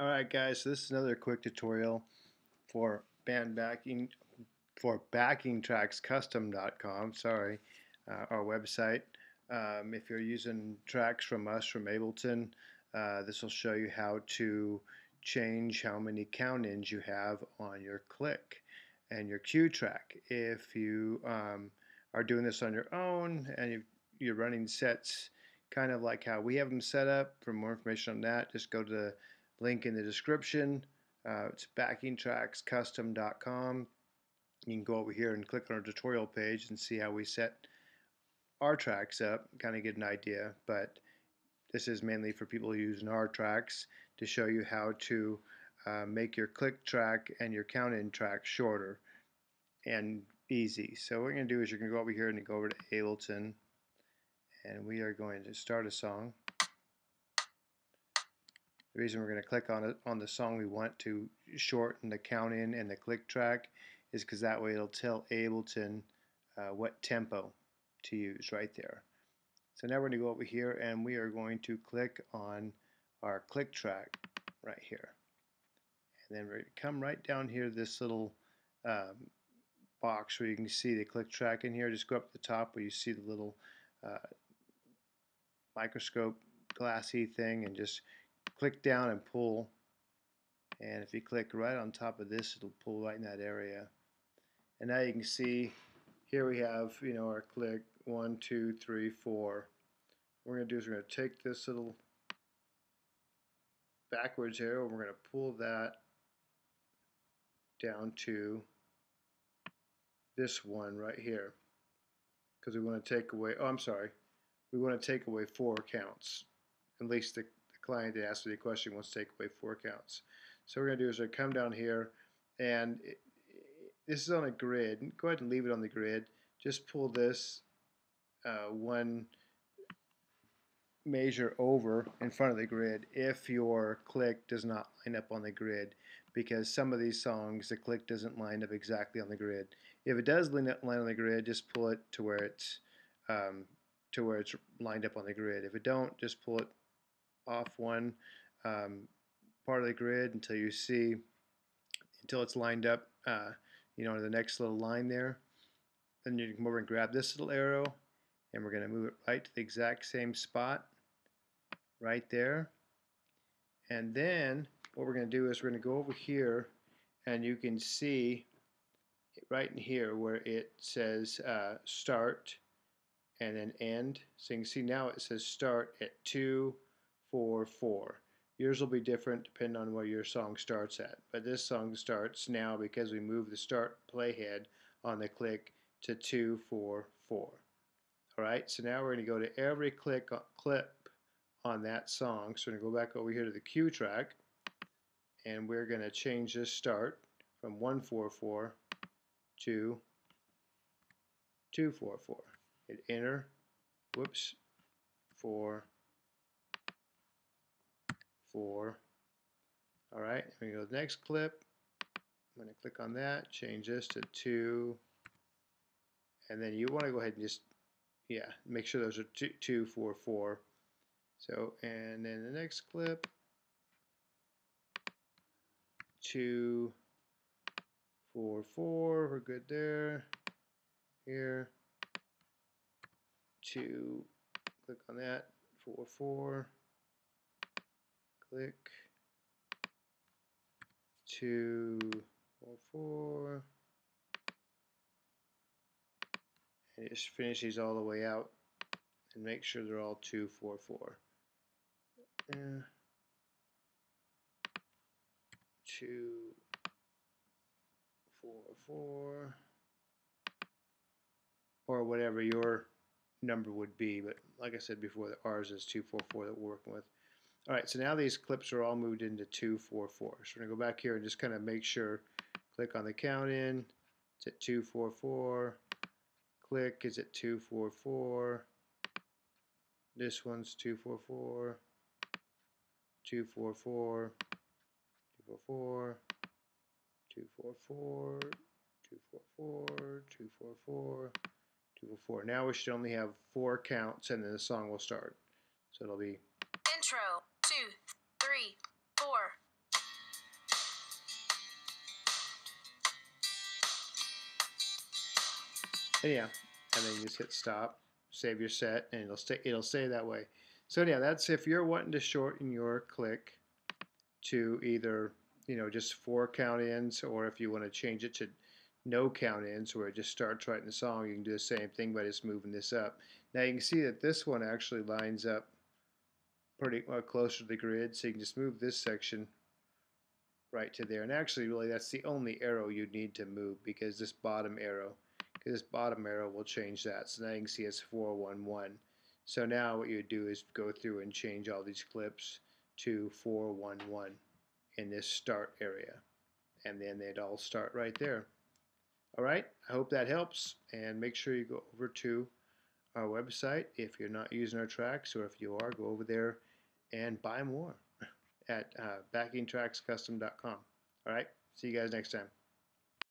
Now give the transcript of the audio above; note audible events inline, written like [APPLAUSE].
Alright guys, so this is another quick tutorial for band backing for backingtrackscustom.com, sorry, uh, our website. Um, if you're using tracks from us from Ableton, uh, this will show you how to change how many count-ins you have on your click and your cue track. If you um, are doing this on your own and you're running sets kind of like how we have them set up, for more information on that, just go to the link in the description. Uh, it's backingtrackscustom.com. You can go over here and click on our tutorial page and see how we set our tracks up, kind of get an idea. But this is mainly for people using our tracks to show you how to uh, make your click track and your count in track shorter and easy. So what we're going to do is you're going to go over here and go over to Ableton and we are going to start a song. The reason we're going to click on it on the song we want to shorten the count in and the click track is because that way it'll tell Ableton uh, what tempo to use right there. So now we're going to go over here and we are going to click on our click track right here. And then we're going to come right down here this little um, box where you can see the click track in here. Just go up to the top where you see the little uh, microscope glassy thing and just click down and pull. And if you click right on top of this it'll pull right in that area. And now you can see here we have you know our click one two three four. What we're going to do is we're going to take this little backwards arrow and we're going to pull that down to this one right here. Because we want to take away oh I'm sorry. We want to take away four counts at least the client that me the question wants to take away four counts. So what we're going to do is we come down here and it, this is on a grid. Go ahead and leave it on the grid. Just pull this uh, one measure over in front of the grid if your click does not line up on the grid because some of these songs the click doesn't line up exactly on the grid. If it does line up on the grid, just pull it to where it's um, to where it's lined up on the grid. If it don't, just pull it off one um, part of the grid until you see until it's lined up uh, you know the next little line there. Then you can come over and grab this little arrow and we're going to move it right to the exact same spot right there. And then what we're going to do is we're going to go over here and you can see right in here where it says uh, start and then end. So you can see now it says start at 2 four, four. Yours will be different depending on where your song starts at. But this song starts now because we move the start playhead on the click to two, four, four. Alright, so now we're going to go to every click uh, clip on that song. So we're going to go back over here to the cue track and we're going to change this start from 144 to 244. Hit enter, whoops, 4, four. All right, we go to the next clip. I'm going to click on that, change this to two, and then you want to go ahead and just, yeah, make sure those are two, two, four, four. So, and then the next clip, two, four, four, we're good there. Here, two, click on that, four, four click two four four. And just finish these all the way out and make sure they're all two four four. Two four four. Or whatever your number would be but like I said before the ours is 244 that we're working with all right, so now these clips are all moved into 244. So we're going to go back here and just kind of make sure, click on the count in, it's at 244, click is at 244, this one's 244, 244, 244, 244, 244, 244, 244. Now we should only have four counts and then the song will start. So it'll be intro two, three, four. And then you just hit stop, save your set, and it'll stay it'll stay that way. So yeah, that's if you're wanting to shorten your click to either you know just four count ins, or if you want to change it to no count ins, where it just starts writing the song. You can do the same thing by just moving this up. Now you can see that this one actually lines up pretty uh, closer to the grid, so you can just move this section right to there. And actually, really, that's the only arrow you need to move because this bottom arrow, because this bottom arrow will change that. So now you can see it's 411. So now what you would do is go through and change all these clips to 411 in this start area. And then they'd all start right there. All right, I hope that helps. And make sure you go over to our website if you're not using our tracks, or if you are, go over there and buy more [LAUGHS] at uh, backingtrackscustom.com. All right, see you guys next time.